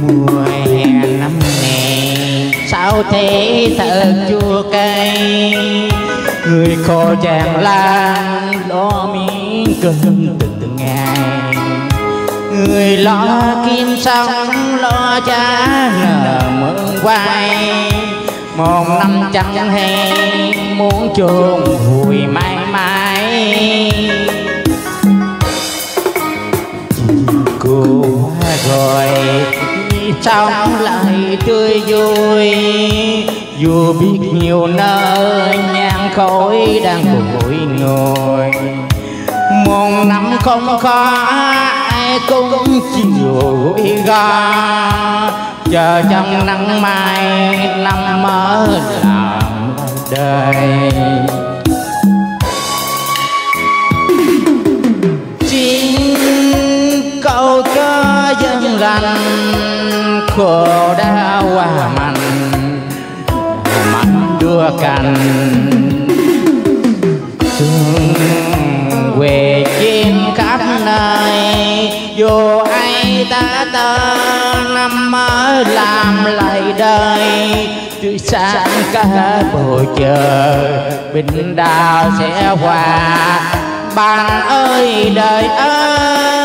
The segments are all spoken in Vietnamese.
mùa hè năm này sao thế thật chua cay người cô chàng lang lo miếng cơm từng ngày. Người lo kim sống, lo cha ngờ mượn quay. Một năm chẳng hay muốn chôn vùi mai sống lại tươi vui. Dù biết nhiều nơi nhang khói đang bụi ngồi một năm không có ai cũng chịu ga chờ trong nắng mai năm mơ làm đời chính câu ca dân lành khổ đau hòa mặn. Mặn đưa cành xuân về chim khắp nơi, dù ai ta tơ năm mới làm lại đời. Tươi sáng cả bầu trời bình đào sẽ hòa. Bạn ơi, đời ơi.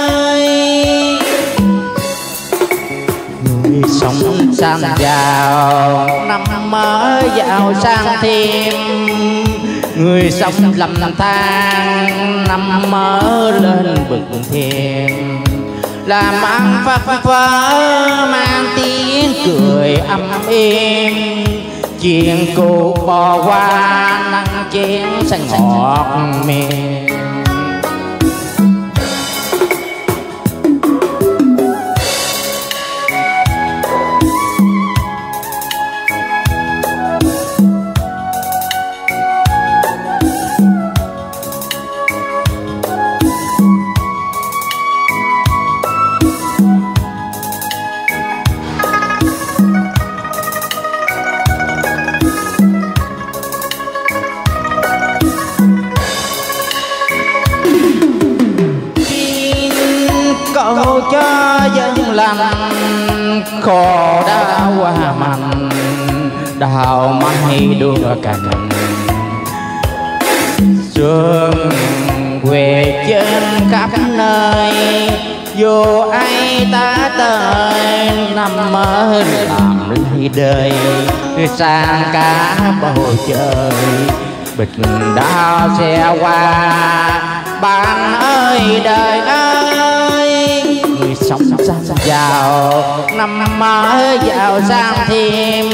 Sống sang giàu năm mới giàu sang thêm người sống lầm than. năm mơ lên bực thêm. Làm ăn phất phơ mang tiếng cười âm êm. Chuyện cũ bỏ qua nắng chén xanh ngọt mềm cầu cho dân lành, khổ đau hòa mạnh đào mai đường cành. Sương quê trên khắp nơi, dù ai ta tới năm mới làm lại đời. Sang cả bầu trời, bịch đau xe qua, bạn ơi đời ơi. Năm mới vào sang thêm.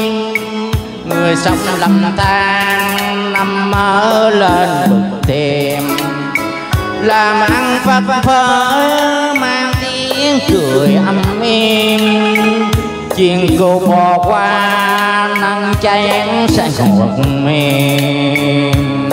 Người sống lầm than năm mới lên bực tìm làm ăn phật phơ, mang tiếng cười âm im chuyện cô bỏ qua, nắng chén sẽ ngọt mềm